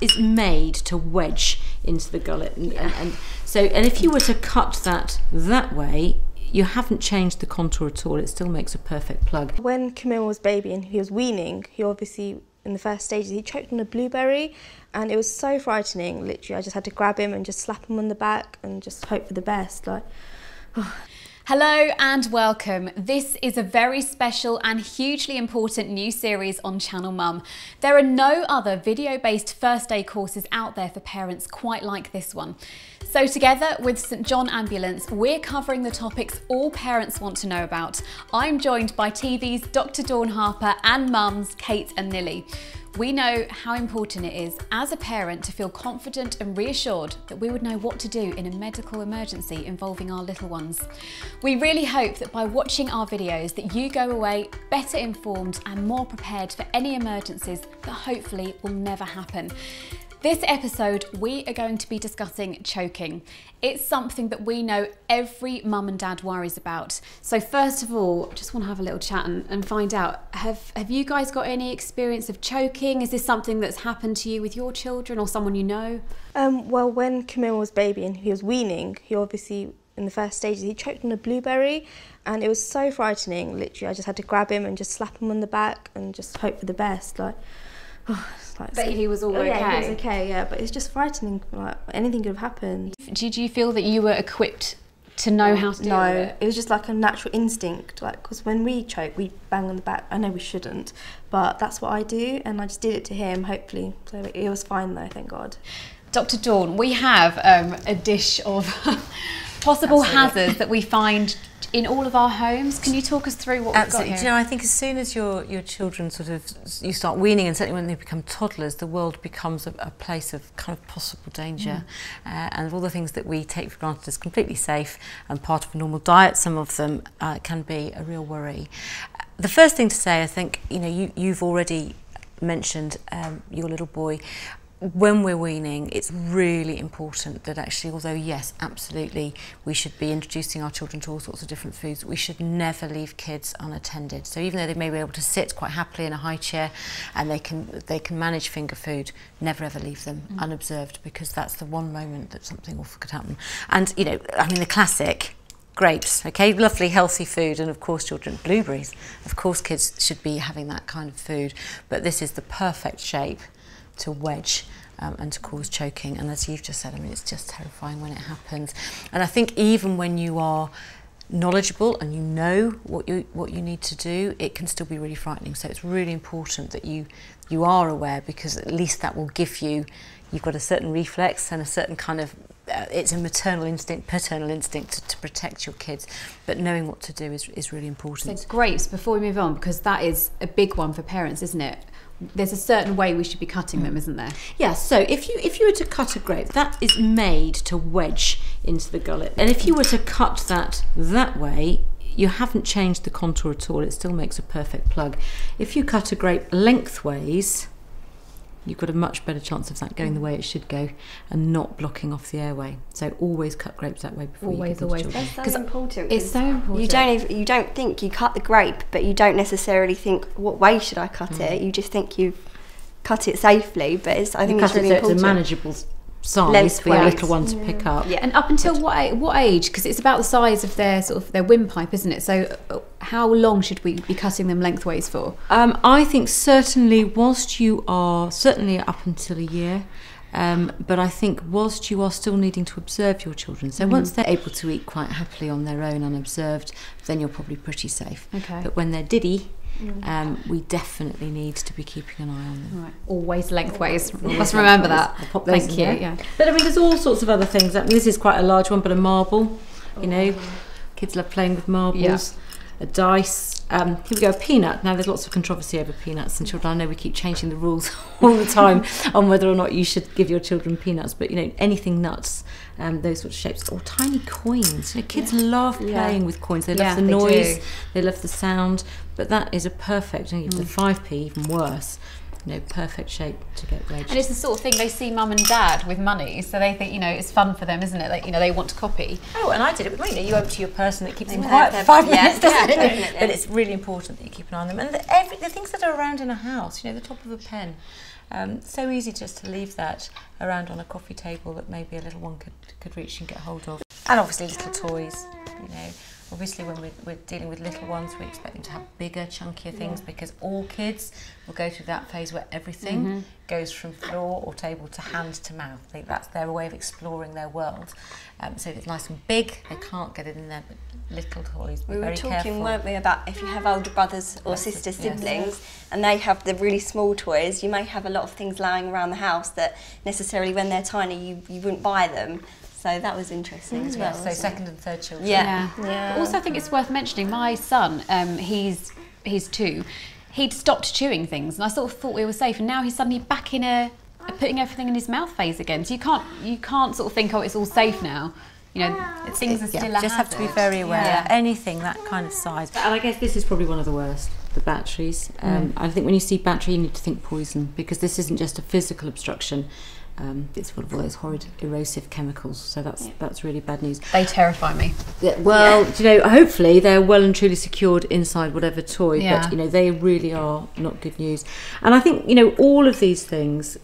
is made to wedge into the gullet, and, and, and so and if you were to cut that that way, you haven't changed the contour at all. It still makes a perfect plug. When Camille was baby and he was weaning, he obviously in the first stages he choked on a blueberry, and it was so frightening. Literally, I just had to grab him and just slap him on the back and just hope for the best. Like. Oh. Hello and welcome. This is a very special and hugely important new series on Channel Mum. There are no other video based first aid courses out there for parents quite like this one. So, together with St John Ambulance, we're covering the topics all parents want to know about. I'm joined by TV's Dr. Dawn Harper and mums Kate and Lily. We know how important it is as a parent to feel confident and reassured that we would know what to do in a medical emergency involving our little ones. We really hope that by watching our videos that you go away better informed and more prepared for any emergencies that hopefully will never happen. This episode, we are going to be discussing choking. It's something that we know every mum and dad worries about. So first of all, just want to have a little chat and, and find out, have, have you guys got any experience of choking? Is this something that's happened to you with your children or someone you know? Um, well, when Camille was baby and he was weaning, he obviously in the first stages he choked on a blueberry and it was so frightening literally i just had to grab him and just slap him on the back and just hope for the best like oh, like, but he was all oh, okay. Yeah, he was okay. Yeah, but it's just frightening. Like anything could have happened. Did you feel that you were equipped to know how to no, it? No, it? was just like a natural instinct. Like because when we choke, we bang on the back. I know we shouldn't, but that's what I do, and I just did it to him. Hopefully, so it was fine though. Thank God. Dr. Dawn, we have um, a dish of possible Absolutely. hazards that we find in all of our homes. Can you talk us through what Absolutely. we've got here? Do you know, I think as soon as your, your children sort of, you start weaning, and certainly when they become toddlers, the world becomes a, a place of kind of possible danger. Mm. Uh, and all the things that we take for granted as completely safe and part of a normal diet, some of them uh, can be a real worry. Uh, the first thing to say, I think, you know, you, you've already mentioned um, your little boy when we're weaning, it's really important that actually, although yes, absolutely, we should be introducing our children to all sorts of different foods, we should never leave kids unattended. So even though they may be able to sit quite happily in a high chair and they can, they can manage finger food, never ever leave them mm. unobserved because that's the one moment that something awful could happen. And, you know, I mean, the classic, grapes, okay, lovely healthy food, and of course children, blueberries. Of course kids should be having that kind of food, but this is the perfect shape to wedge um, and to cause choking. And as you've just said, I mean, it's just terrifying when it happens. And I think even when you are knowledgeable and you know what you what you need to do, it can still be really frightening. So it's really important that you you are aware because at least that will give you you've got a certain reflex and a certain kind of uh, it's a maternal instinct, paternal instinct to, to protect your kids, but knowing what to do is, is really important. So grapes, before we move on, because that is a big one for parents, isn't it? There's a certain way we should be cutting them, isn't there? Yeah. So if you if you were to cut a grape, that is made to wedge into the gullet, and if you were to cut that that way, you haven't changed the contour at all. It still makes a perfect plug. If you cut a grape lengthways, you've got a much better chance of that going the way it should go and not blocking off the airway. So always cut grapes that way before always, you always. That's so important. It's so important. You don't even, you don't think you cut the grape, but you don't necessarily think what way should I cut mm. it. You just think you've cut it safely. But it's I think you it's really it important. It's a manageable size for your little one to yeah. pick up. Yeah. And up until what what age? Because it's about the size of their sort of their windpipe, isn't it? So uh, how long should we be cutting them lengthways for? Um, I think certainly whilst you are certainly up until a year. Um, but I think whilst you are still needing to observe your children, so mm. once they're able to eat quite happily on their own unobserved, then you're probably pretty safe. Okay. But when they're diddy, Mm. Um, we definitely need to be keeping an eye on them. Right. Always lengthways. Always Must remember that. Thank you. Yeah. But I mean, there's all sorts of other things. I mean, this is quite a large one, but a marble. You know, oh. kids love playing with marbles. Yeah. A dice. Um, here we go. A peanut. Now, there's lots of controversy over peanuts and children. I know we keep changing the rules all the time on whether or not you should give your children peanuts, but you know, anything nuts um, those sorts of shapes, or tiny coins. You know, kids yeah. love playing yeah. with coins. They love yeah, the noise, they, they, love the sound. But that is a perfect. You know, mm. the five p even worse. You know, perfect shape to get wedged. And it's the sort of thing they see mum and dad with money, so they think you know it's fun for them, isn't it? Like you know they want to copy. Oh, and I did it with mine. You empty your person that keeps them Yeah, quiet for five yeah, minutes, doesn't yeah, it? definitely. But it's really important that you keep an eye on them. And the, every, the things that are around in a house, you know, the top of a pen. Um, so easy just to leave that around on a coffee table that maybe a little one could, could reach and get hold of. And obviously little toys, you know. Obviously when we're, we're dealing with little ones, we expect them to have bigger, chunkier things because all kids will go through that phase where everything goes from floor or table to hand to mouth. They, that's their way of exploring their world. Um, so if it's nice and big, they can't get it in there, but little toys, We were very talking, careful. weren't we, about if you have older brothers or Yes, sister yes. siblings and they have the really small toys, you may have a lot of things lying around the house that necessarily when they're tiny you, you wouldn't buy them. So that was interesting as well. Yeah, so wasn't it? second and third children. Yeah. Yeah. Also, I think it's worth mentioning. My son, um, he's he's two. He'd stopped chewing things, and I sort of thought we were safe. And now he's suddenly back in a, a putting everything in his mouth phase again. So you can't you can't sort of think, oh, it's all safe now. You know, things are still a just have to be very aware. Yeah. Anything that kind of size. And I guess this is probably one of the worst, the batteries. Um, I think when you see battery, you need to think poison because this isn't just a physical obstruction. Um, it's full of all those horrid erosive chemicals, so that's that's really bad news. They terrify me. Yeah, well, you know, hopefully they're well and truly secured inside whatever toy, Yeah. but you know they really are not good news. And I think you know all of these things,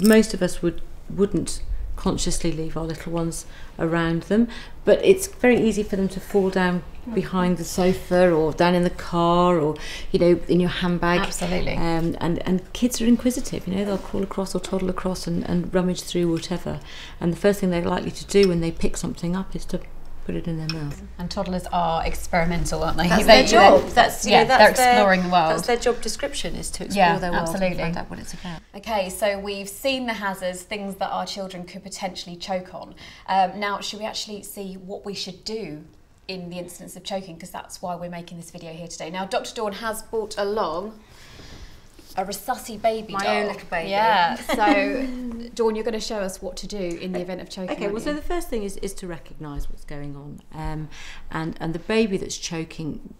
most of us would wouldn't consciously leave our little ones around them, but it's very easy for them to fall down behind the sofa or down in the car or you know in your handbag. Absolutely. Um, and and kids are inquisitive. You know they'll crawl across or toddle across and, and rummage through whatever. And the first thing they're likely to do when they pick something up is to put it in their mouth. And toddlers are experimental, aren't they? That's They- their job. That's you yeah, know, that's they're their- exploring the world. That's their job description is to explore Yeah, their world absolutely. and find out what it's about. Okay, so we've seen the hazards, things that our children could potentially choke on. Um, now, should we actually see what we should do in the instance of choking? Because that's why we're making this video here today. Now, Dr. Dawn has brought along a Resusci baby My doll. own little baby. Yeah. So, Dawn, you're going to show us what to do in the event of choking. Okay, aren't well, so the first thing is, is to recognise what's going on. Um, and, and the baby that's choking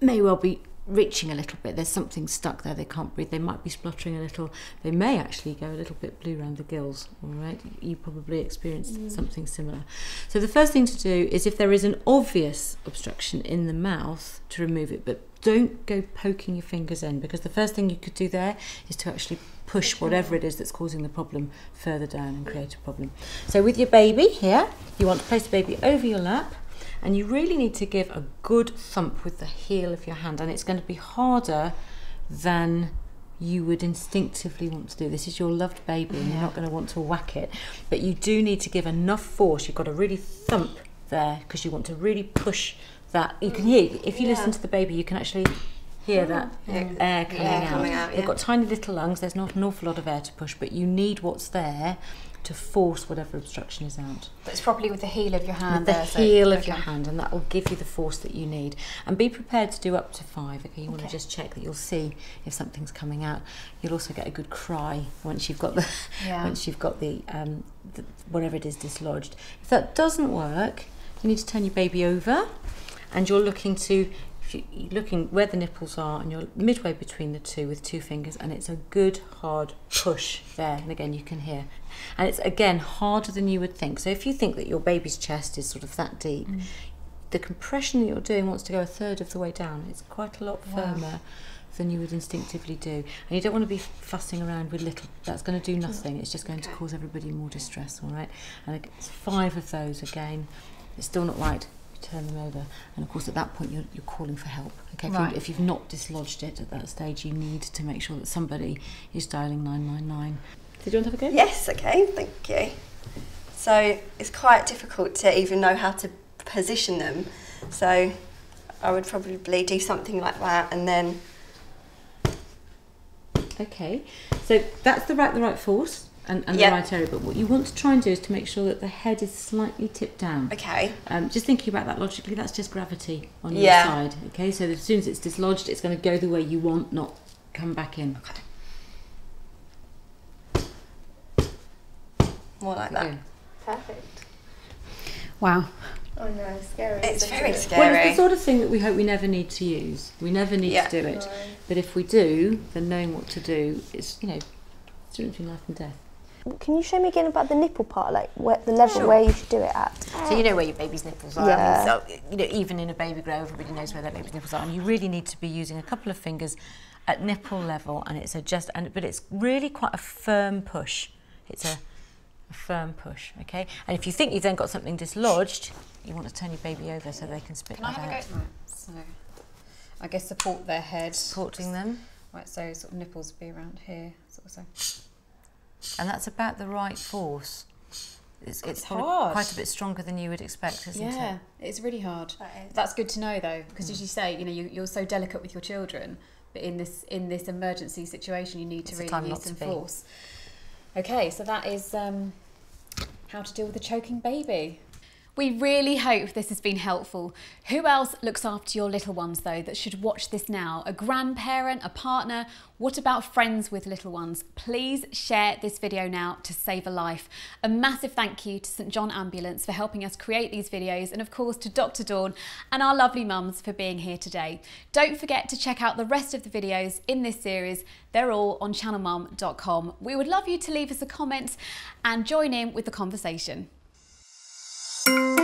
may well be reaching a little bit. There's something stuck there. They can't breathe. They might be spluttering a little. They may actually go a little bit blue around the gills. All right. You probably experienced mm. something similar. So the first thing to do is if there is an obvious obstruction in the mouth to remove it, but don't go poking your fingers in because the first thing you could do there is to actually push whatever it is that's causing the problem further down and create a problem. So with your baby here, you want to place the baby over your lap and you really need to give a good thump with the heel of your hand and it's going to be harder than you would instinctively want to do. This is your loved baby and you're not going to want to whack it, but you do need to give enough force. You've got to really thump there because you want to really push that. You can hear, if you listen to the baby, you can actually hear that air coming Air out. coming out, They've yeah. got tiny little lungs, there's not an awful lot of air to push, but you need what's there to force whatever obstruction is out But it's probably with the heel of your hand. with the there, so- heel of okay. your hand, and that will give you the force that you need. And be prepared to do up to five. Okay, you want to just check that you'll see if something's coming out. You'll also get a good cry once you've got the Yeah. once you've got the, um, the whatever it is dislodged. If that doesn't work, you need to turn your baby over, and you're looking to. If you- You're looking where the nipples are, and you're midway between the two with two fingers, and it's a good hard push there. And again, you can hear, and it's again harder than you would think. So if you think that your baby's chest is sort of that deep, mm. the compression that you're doing wants to go a third of the way down. It's quite a lot firmer than you would instinctively do. And you don't want to be fussing around with little, that's going to do nothing. It's just going to cause everybody more distress, all right? And it's five of those again. It's still not right. You turn them over. And of course, at that point, you're, you're calling for help. Okay, if, Right. you, if you've not dislodged it at that stage, you need to make sure that somebody is dialing 999. Did you want to have a go? Yes, okay, thank you. So it's quite difficult to even know how to position them. So I would probably do something like that and then Okay, so that's the right the right force and, and Yep. the right area. But what you want to try and do is to make sure that the head is slightly tipped down. okay. Um, just thinking about that logically, that's just gravity on Yeah. your side. Okay, so as soon as it's dislodged, it's going to go the way you want, not come back in. Okay. More like that. Okay. Perfect. Wow. Oh no, scary. It's very Well, scary. Well, it's the sort of thing that we hope we never need to use. We never need Yeah. to do it. But if we do, then knowing what to do is, you know, it's between life and death. Can you show me again about the nipple part, like where, the level where you should do it at? So you know where your baby's nipples are. Yeah. I mean, so, you know, even in a baby grow, everybody knows where their baby's nipples are, and you really need to be using a couple of fingers at nipple level, and it's a just, and but it's really quite a firm push. It's a, a firm push, okay. And if you think you've then got something dislodged, you want to turn your baby over so they can spit Can I that have a out. go? Right, so I guess support their head. Supporting them, Right, so sort of nipples be around here, sort of so. And that's about the right force. It's, it's probably hard. quite a bit stronger than you would expect, isn't Yeah, it? it's really hard. That is. That's good to know though, because as you say, you know, you, you're so delicate with your children, but in this in this emergency situation, you need to It's a really use some force. Okay, so that is um, how to deal with a choking baby. We really hope this has been helpful. Who else looks after your little ones though that should watch this now? A grandparent, a partner? What about friends with little ones? Please share this video now to save a life. A massive thank you to St John Ambulance for helping us create these videos and of course to Dr Dawn and our lovely mums for being here today. Don't forget to check out the rest of the videos in this series. They're all on channelmum.com. We would love you to leave us a comment and join in with the conversation. Thank you.